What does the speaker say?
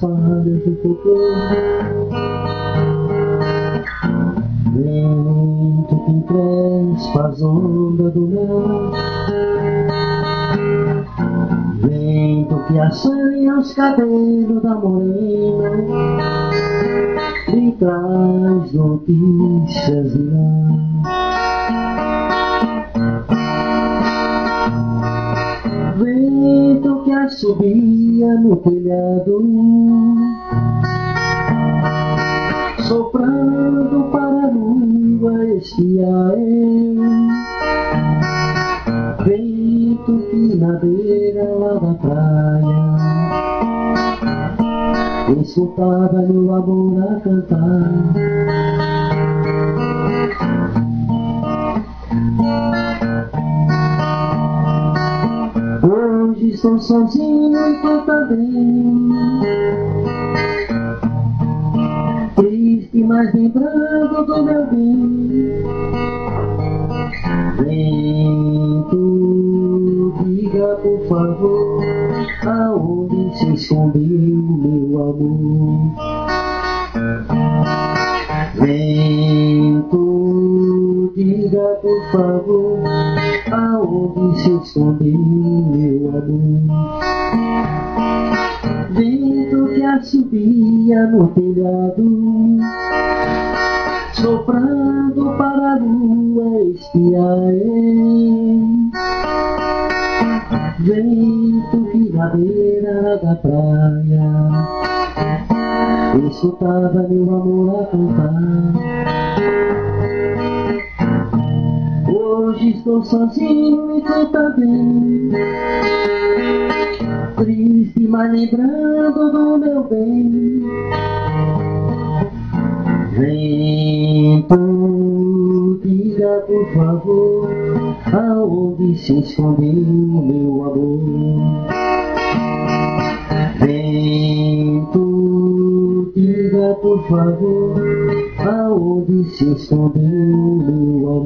falhas de poder. Vento que traz as ondas do mar. Vento que assanha os cabelos da morena. E traz notícias de lá. Assobia no telhado, soprando para a lua espiar. Vento que na beira lá da praia escutava meu amor a cantar. Estou sozinho e tu também. Triste, mas lembrando do meu bem. Vento, diga por favor, aonde se escondeu meu amor. Favor, aonde se escondeu meu amor. Vento que assobia no telhado, soprando para a lua espiar. Vento que na beira da praia escutava meu amor a cantar. Hoje estou sozinho e tu também. Triste, mas lembrando do meu bem. Vento, diga por favor, aonde se escondeu meu amor. Vento, diga por favor, aonde se escondeu meu amor.